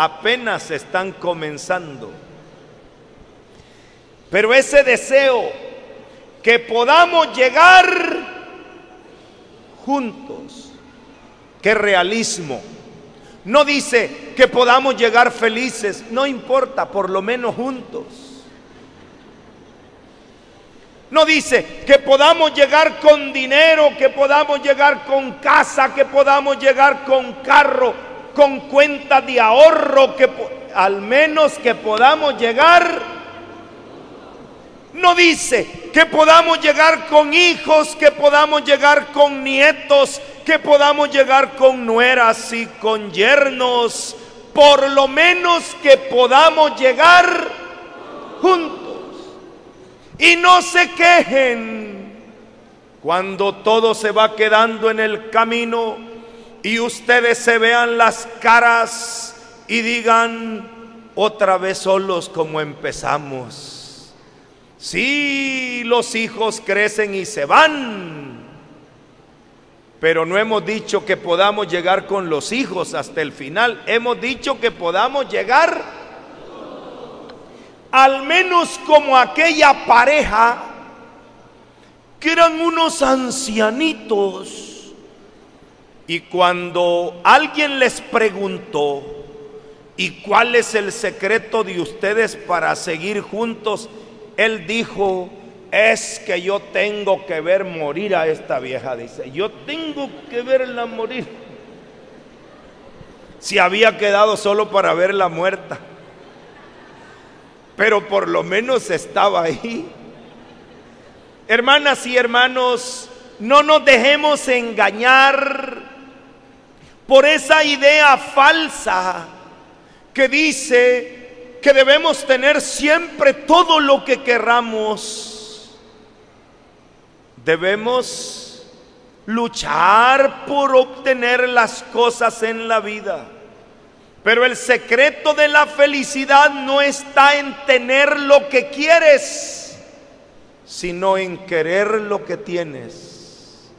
apenas están comenzando. Pero ese deseo que podamos llegar juntos, qué realismo. No dice que podamos llegar felices, no importa, por lo menos juntos. No dice que podamos llegar con dinero, que podamos llegar con casa, que podamos llegar con carro, con cuenta de ahorro, que al menos que podamos llegar. No dice que podamos llegar con hijos, que podamos llegar con nietos, que podamos llegar con nueras y con yernos. Por lo menos que podamos llegar juntos. Y no se quejen cuando todo se va quedando en el camino y ustedes se vean las caras y digan otra vez solos como empezamos. Sí, los hijos crecen y se van, pero no hemos dicho que podamos llegar con los hijos hasta el final. Hemos dicho que podamos llegar al menos como aquella pareja que eran unos ancianitos. Y cuando alguien les preguntó, ¿y cuál es el secreto de ustedes para seguir juntos? Él dijo, es que yo tengo que ver morir a esta vieja, dice, yo tengo que verla morir. Si había quedado solo para verla muerta pero por lo menos estaba ahí. Hermanas y hermanos, no nos dejemos engañar por esa idea falsa que dice que debemos tener siempre todo lo que querramos. Debemos luchar por obtener las cosas en la vida. Pero el secreto de la felicidad no está en tener lo que quieres, sino en querer lo que tienes.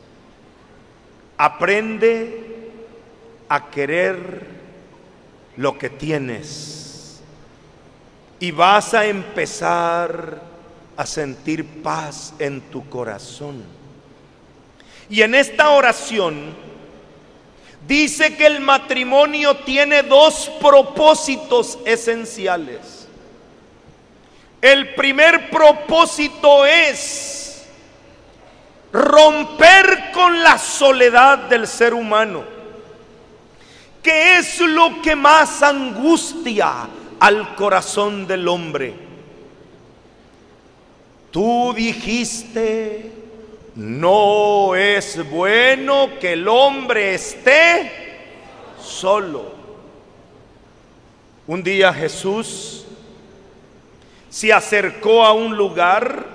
Aprende a querer lo que tienes y vas a empezar a sentir paz en tu corazón. Y en esta oración, dice que el matrimonio tiene dos propósitos esenciales. El primer propósito es romper con la soledad del ser humano, que es lo que más angustia al corazón del hombre. Tú dijiste, no es bueno que el hombre esté solo. Un día Jesús se acercó a un lugar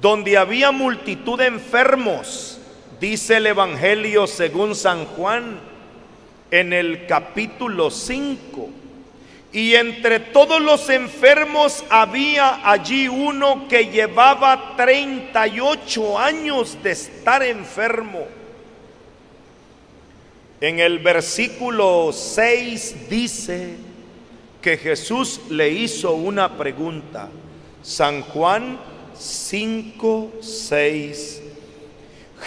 donde había multitud de enfermos, dice el Evangelio según San Juan en el capítulo 5. Y entre todos los enfermos había allí uno que llevaba 38 años de estar enfermo. En el versículo 6 dice que Jesús le hizo una pregunta. San Juan 5, 6.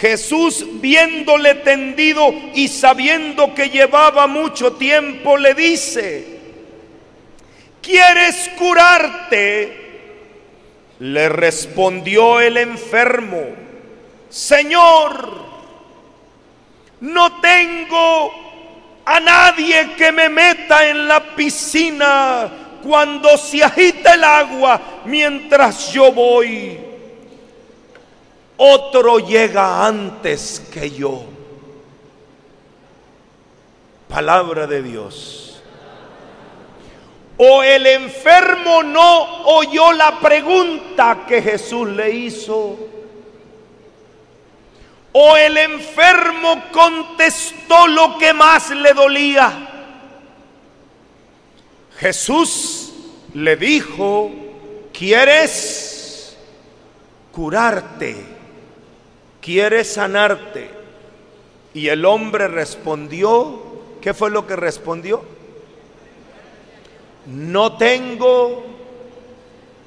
Jesús viéndole tendido y sabiendo que llevaba mucho tiempo, le dice, ¿quieres curarte? Le respondió el enfermo, Señor, no tengo a nadie que me meta en la piscina cuando se agita el agua mientras yo voy. Otro llega antes que yo. Palabra de Dios. O el enfermo no oyó la pregunta que Jesús le hizo. O el enfermo contestó lo que más le dolía. Jesús le dijo, ¿quieres curarte? ¿Quieres sanarte? Y el hombre respondió, ¿qué fue lo que respondió? no tengo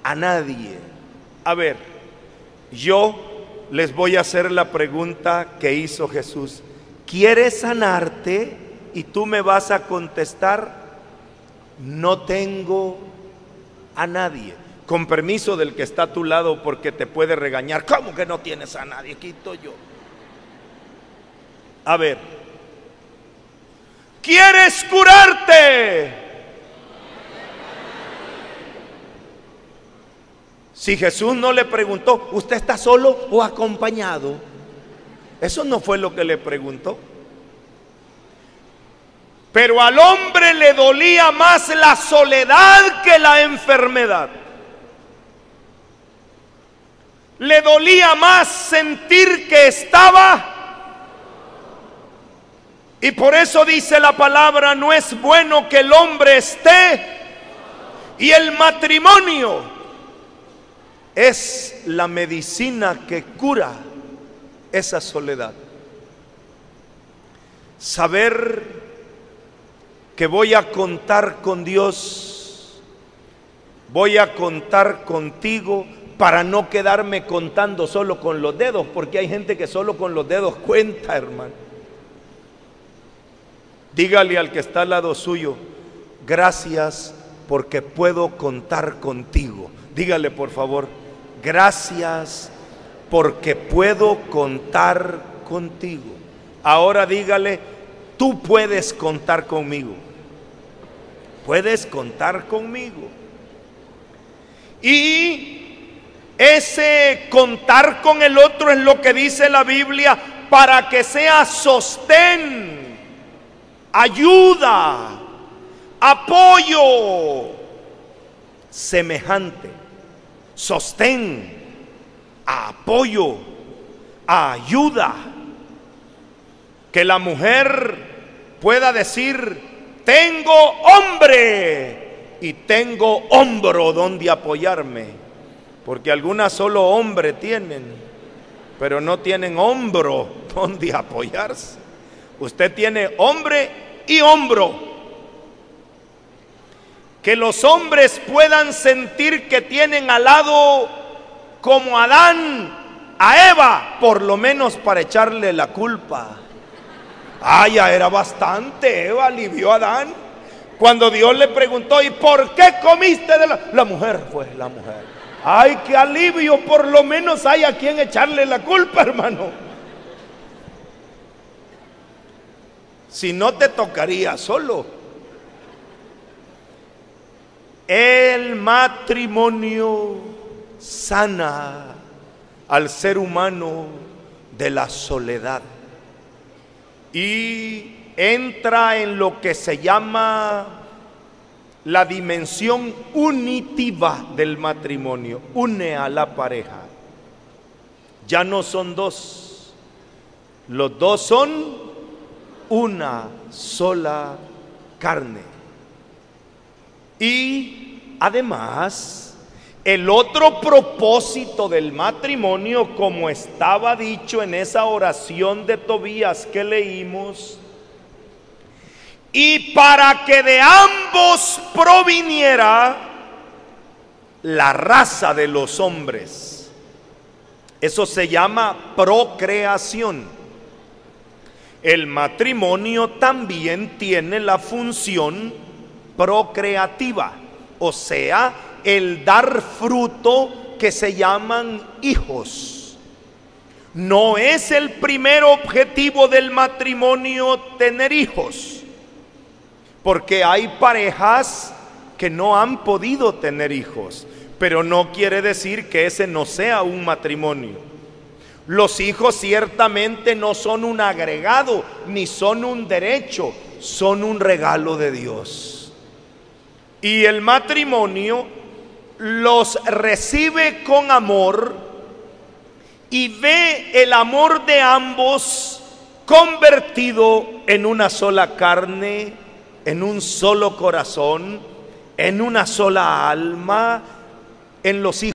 a nadie. A ver, yo les voy a hacer la pregunta que hizo Jesús. ¿Quieres sanarte? Y tú me vas a contestar, no tengo a nadie. Con permiso del que está a tu lado porque te puede regañar. ¿Cómo que no tienes a nadie? Quito yo. A ver, ¿quieres curarte? Si Jesús no le preguntó, ¿usted está solo o acompañado? Eso no fue lo que le preguntó. Pero al hombre le dolía más la soledad que la enfermedad. Le dolía más sentir que estaba. Y por eso dice la palabra, no es bueno que el hombre esté. Y el matrimonio es la medicina que cura esa soledad. Saber que voy a contar con Dios, voy a contar contigo para no quedarme contando solo con los dedos, porque hay gente que solo con los dedos cuenta, hermano. Dígale al que está al lado suyo, gracias porque puedo contar contigo. Dígale por favor, gracias porque puedo contar contigo. Ahora dígale, tú puedes contar conmigo. Puedes contar conmigo. Y ese contar con el otro es lo que dice la Biblia para que sea sostén, ayuda, apoyo semejante sostén, apoyo, ayuda. Que la mujer pueda decir, tengo hombre y tengo hombro donde apoyarme. Porque algunas solo hombre tienen, pero no tienen hombro donde apoyarse. Usted tiene hombre y hombro que los hombres puedan sentir que tienen al lado como Adán a Eva, por lo menos para echarle la culpa. Ah, ya era bastante, Eva alivió a Adán. Cuando Dios le preguntó, ¿y por qué comiste de la... La mujer fue la mujer. Ay, qué alivio, por lo menos hay a quien echarle la culpa, hermano. Si no te tocaría solo. El matrimonio sana al ser humano de la soledad y entra en lo que se llama la dimensión unitiva del matrimonio, une a la pareja. Ya no son dos, los dos son una sola carne. Y además, el otro propósito del matrimonio, como estaba dicho en esa oración de Tobías que leímos, y para que de ambos proviniera la raza de los hombres. Eso se llama procreación. El matrimonio también tiene la función procreativa, o sea, el dar fruto que se llaman hijos. No es el primer objetivo del matrimonio tener hijos, porque hay parejas que no han podido tener hijos, pero no quiere decir que ese no sea un matrimonio. Los hijos ciertamente no son un agregado, ni son un derecho, son un regalo de Dios. Y el matrimonio los recibe con amor y ve el amor de ambos convertido en una sola carne, en un solo corazón, en una sola alma, en los hijos.